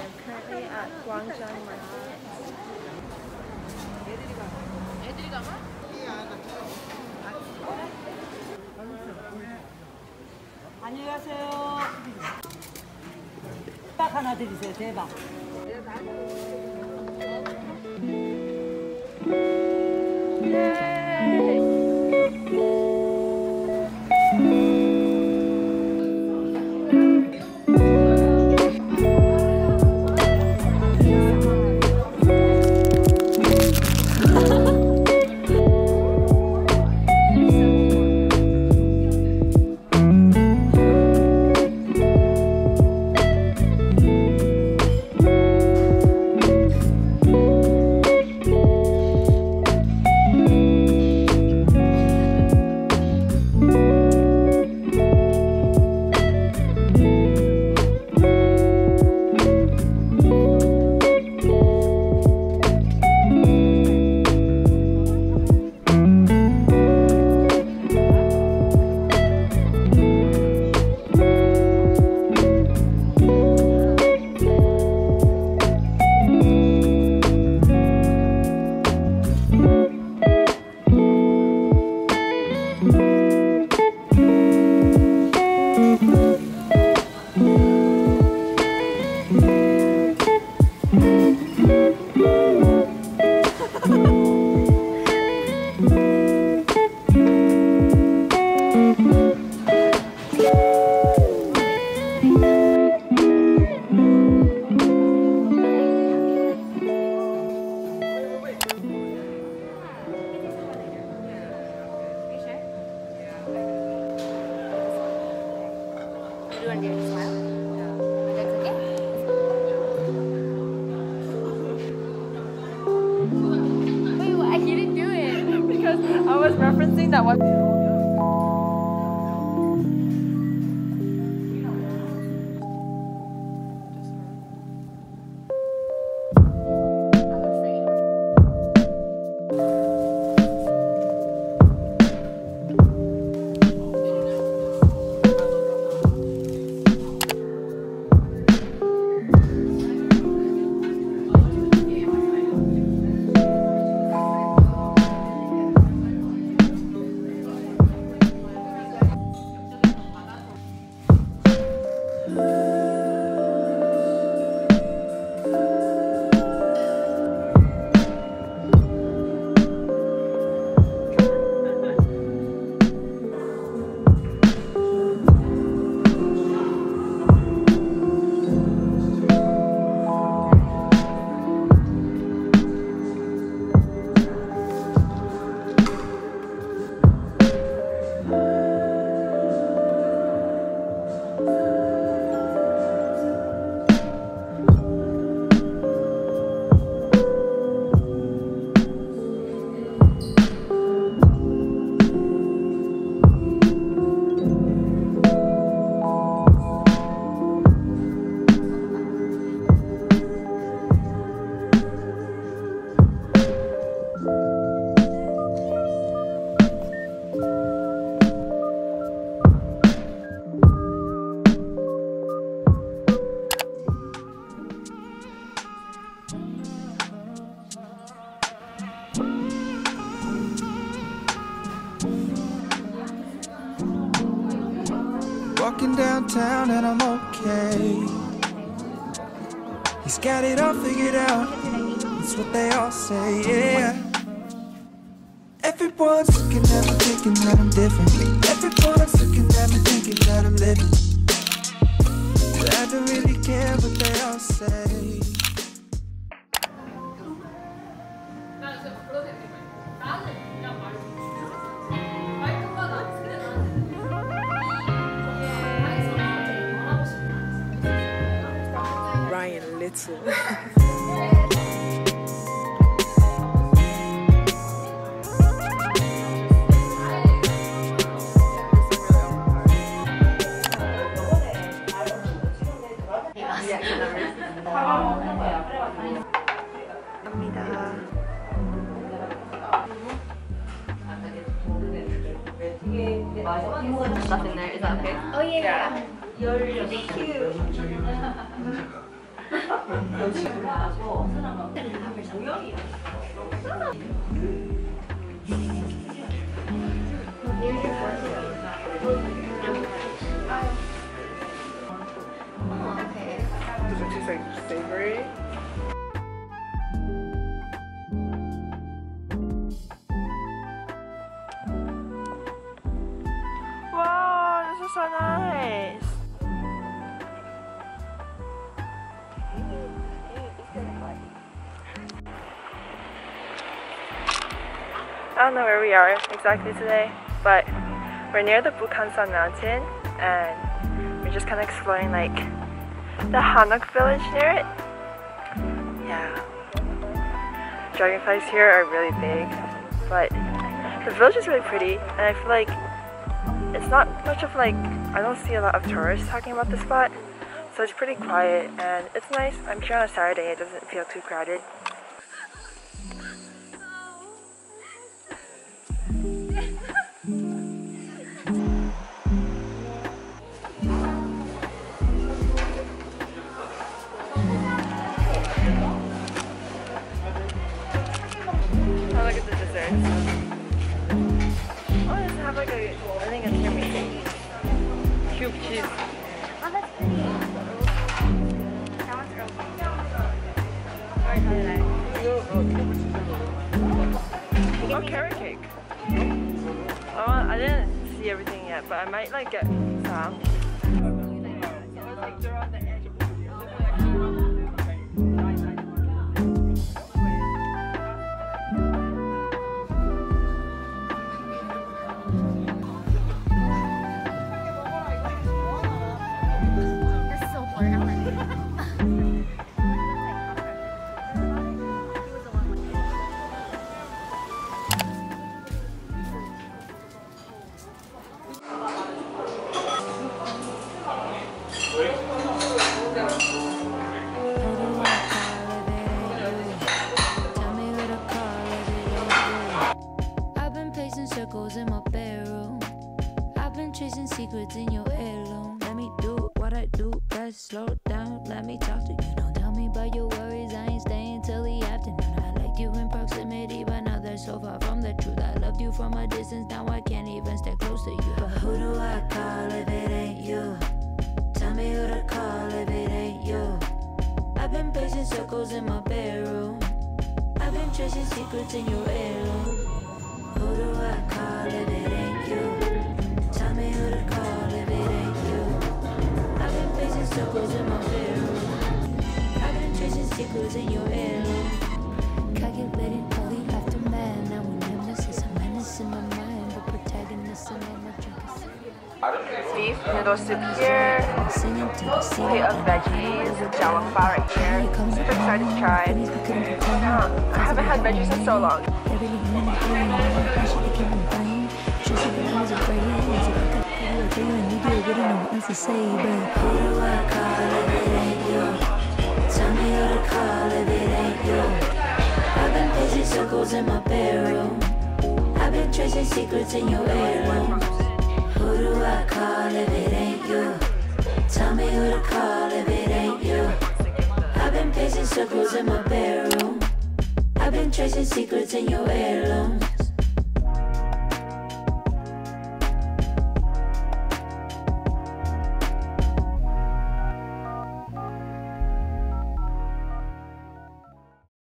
at Guangzhou Market. 애들이 가봐? 안녕히 가세요. 딱 하나 드리세요. 대박. That one. Walking downtown and I'm okay. He's got it all figured out. That's what they all say, yeah. Everyone's looking at me thinking that I'm different. Everyone's looking at me thinking that I'm living. But I don't really care what they all say. 갑니다. Stuff in there. Is that okay? Oh yeah. yeah. You're cute. Does it taste like savory? I don't know where we are exactly today, but we're near the Bukhansan mountain and we're just kind of exploring like the Hanok village near it. Yeah. Dragonflies here are really big, but the village is really pretty and I feel like it's not much of like, I don't see a lot of tourists talking about the spot. So it's pretty quiet and it's nice. I'm sure on a Saturday it doesn't feel too crowded. But I might like get some. In your heirloom. Let me do what I do best. Slow down, let me talk to you. Don't tell me about your worries. I ain't staying till the afternoon. I liked you in proximity, but now they're so far from the truth. I loved you from a distance, now I can't even stay close to you. But who do I call if it ain't you? Tell me who to call if it ain't you. I've been pacing circles in my bedroom. I've been tracing secrets in your heirloom. Who do I call if it ain't Beef noodle soup here. Plate of veggies. Jawang right here. Super excited to try. Uh, I haven't had veggies in so long. Been circles in my bedroom. I've been tracing secrets in your heirloom. Who do I call if it ain't you? Tell me who to call if it ain't you. I've been pacing circles in my bedroom. I've been tracing secrets in your heirloom.